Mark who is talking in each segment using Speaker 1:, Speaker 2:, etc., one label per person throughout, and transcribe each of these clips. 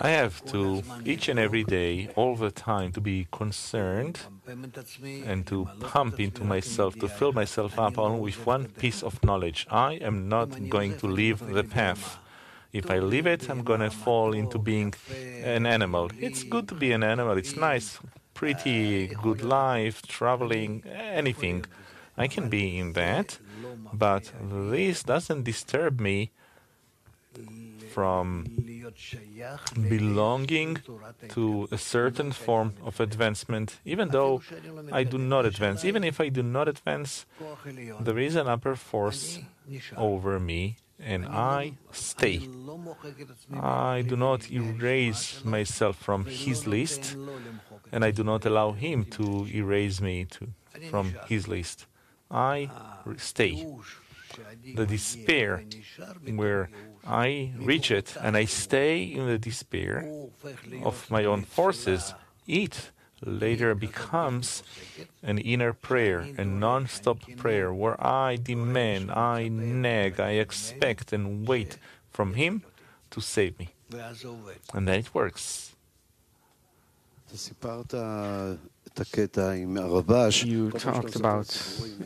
Speaker 1: I have to, each and every day, all the time, to be concerned and to pump into myself, to fill myself up on with one piece of knowledge. I am not going to leave the path. If I leave it, I'm going to fall into being an animal. It's good to be an animal, it's nice, pretty good life, traveling, anything. I can be in that, but this doesn't disturb me from belonging to a certain form of advancement, even though I do not advance. Even if I do not advance, there is an upper force over me, and I stay. I do not erase myself from his list, and I do not allow him to erase me to, from his list. I stay. The despair where I reach it and I stay in the despair of my own forces, it later becomes an inner prayer, a non stop prayer where I demand, I nag, I expect and wait from Him to save me. And then it works.
Speaker 2: You talked about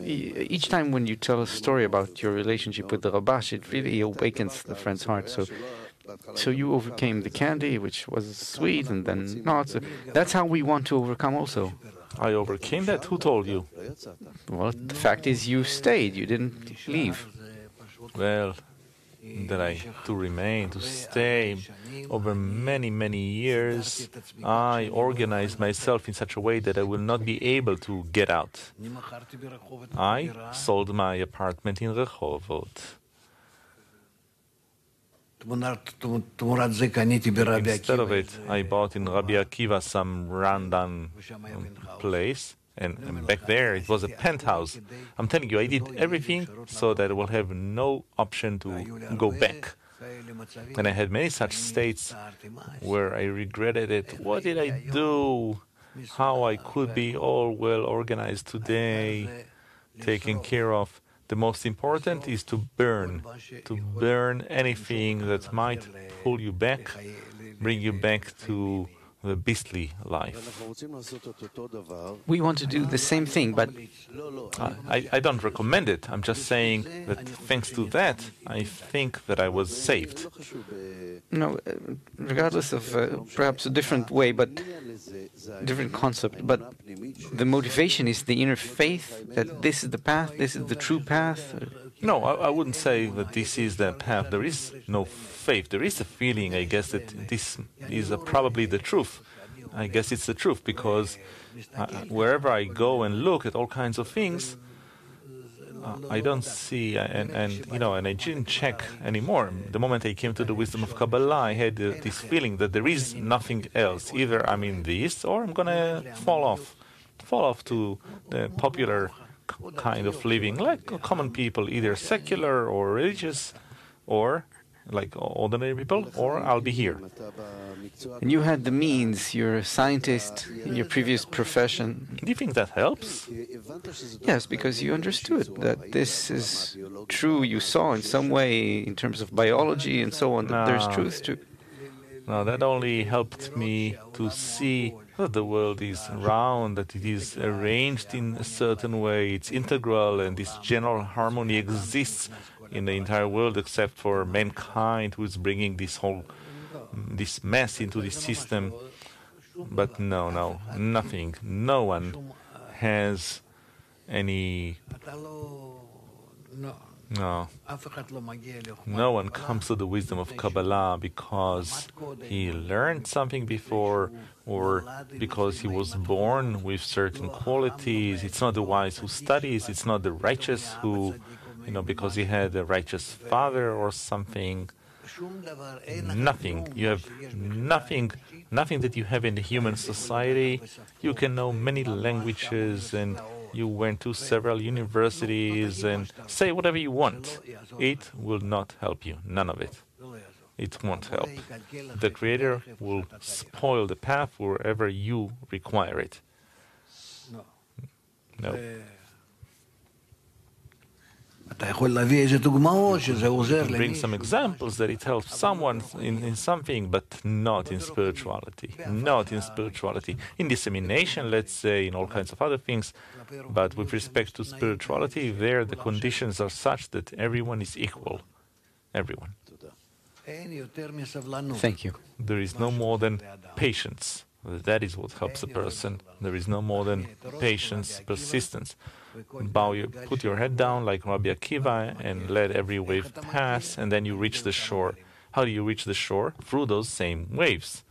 Speaker 2: each time when you tell a story about your relationship with the Rabash, it really awakens the friend's heart. So, so you overcame the candy, which was sweet, and then not. So that's how we want to overcome also.
Speaker 1: I overcame that. Who told you?
Speaker 2: Well, the fact is, you stayed. You didn't leave.
Speaker 1: Well, that I to remain, to stay over many, many years, I organized myself in such a way that I will not be able to get out. I sold my apartment in Rehovot. Instead of it, I bought in Rabbi Akiva some rundown place and, and, back there it was a penthouse. I'm telling you, I did everything so that I will have no option to go back. And I had many such states where I regretted it. What did I do? How I could be all well organized today, taken care of. The most important is to burn, to burn anything that might pull you back, bring you back to the beastly life.
Speaker 2: We want to do the same thing, but
Speaker 1: I, I, don't recommend it. I'm just saying that thanks to that, I think that I was saved.
Speaker 2: No, uh, regardless of uh, perhaps a different way, but different concept, but the motivation is the inner faith that this is the path, this is the true path.
Speaker 1: No, I, I wouldn't say that this is the path. There is no faith. There is a feeling, I guess, that this is uh, probably the truth. I guess it's the truth because uh, wherever I go and look at all kinds of things, uh, I don't see, uh, and, and you know, and I didn't check anymore. The moment I came to the wisdom of Kabbalah, I had uh, this feeling that there is nothing else. Either I'm in this, or I'm gonna fall off, fall off to the popular kind of living, like common people, either secular or religious, or like ordinary people, or I'll be here.
Speaker 2: And you had the means, you're a scientist in your previous profession.
Speaker 1: Do you think that helps?
Speaker 2: Yes, because you understood that this is true. You saw in some way, in terms of biology and so on, that no. there's ah. truth to.
Speaker 1: No, that only helped me to see that the world is round, that it is arranged in a certain way, it's integral, and this general harmony exists in the entire world except for mankind who is bringing this whole this mess into this system. But no, no, nothing. No one has any. No. No one comes to the wisdom of Kabbalah because he learned something before or because he was born with certain qualities. It's not the wise who studies, it's not the righteous who you know, because he had a righteous father or something. Nothing. You have nothing, nothing that you have in the human society. You can know many languages and you went to several universities and say whatever you want. It will not help you. None of it. It won't help. The Creator will spoil the path wherever you require it. No. Bring some examples that it helps someone in, in something, but not in spirituality. Not in spirituality. In dissemination, let's say, in all kinds of other things. But with respect to spirituality, there the conditions are such that everyone is equal. Everyone.
Speaker 2: Thank you.
Speaker 1: There is no more than patience. That is what helps a person. There is no more than patience, persistence. Bow your, put your head down like Rabbi Akiva and let every wave pass, and then you reach the shore. How do you reach the shore? Through those same waves.